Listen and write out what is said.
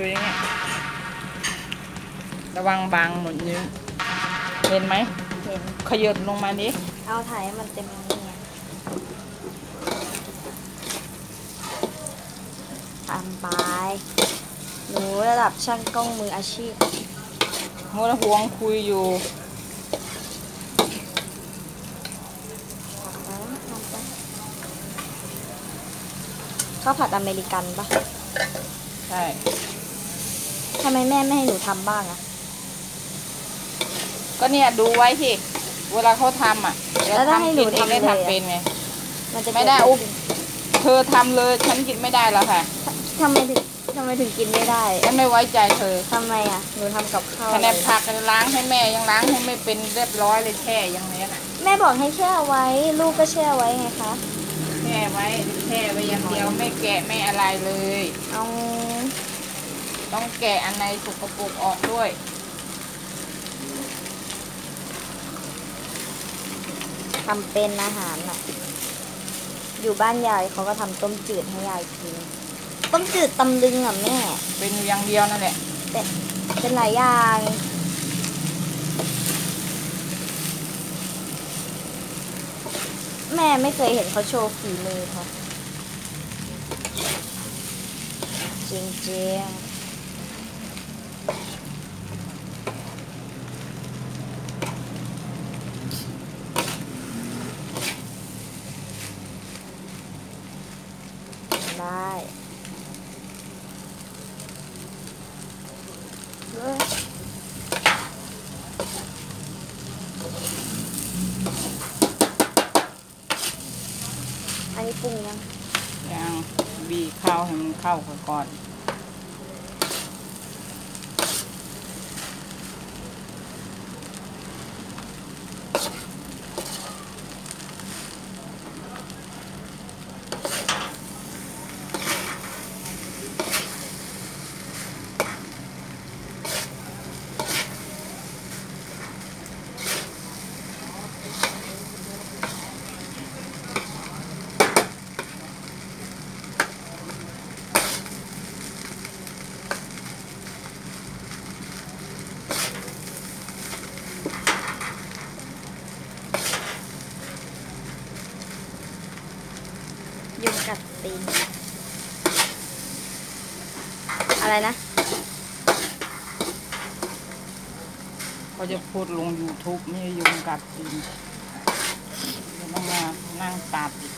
คืออย่างเงี้ยระวังบางหมดนิ้วเห็นไหมเห็นขยับลงมาดิเอาถ่ายให้มันเต็มนี่ไงทำไปหนูระดับช่างกล้องมืออาชีพมัวแต่ห่วงคุยอยู่ผัดไปนะทำไปข้าวผัดอเมริกันปะใช่ ทำไมแม่ไม่ให้หนูทำบ้างอะก็เนี่ยดูไว้ที่เวลาเขาทำอะเดี๋ยวแล้วถ้าให้หนูทำกินเองได้ทำเลยอะทำเป็นไงมันจะไม่ได้อุ๊บเธอทำเลยฉันกินไม่ได้แล้วค่ะทำไมถึงทำไมถึงกินไม่ได้ฉันไม่ไว้ใจเธอทำไมอะหนูทำกับข้าวคะแนนเลยผักกันล้างให้แม่ยังล้างให้ไม่เป็นเรียบร้อยเลยแช่อยังเนี้ยน่ะแม่บอกให้แช่ไว้ ลูกก็แช่ไว้ไงคะแช่ไว้แช่ไว้อย่างเดียวไม่แกะไม่อะไรเลยเอา ต้องแกะอันในสกปรกออกด้วย ทำเป็นอาหารน่ะ อยู่บ้านยายเขาก็ทำต้มจืดให้ยายกิน ต้มจืดตำลึงอะแม่ เป็นอยู่อย่างเดียวนั่นแหละแต่เป็นหลายอย่างแม่ไม่เคยเห็นเขาโชว์ฝีมือเขาจริงจริงๆ ได้เอ้ยอันนี้ปรุงยังยังบีข้าวให้มันเข้าก่อน ยุงกัดตีนอะไรนะ เขาจะพูดลง YouTube ไม่ให้ยุงกัดตีนจะต้องมานั่งตัดอีก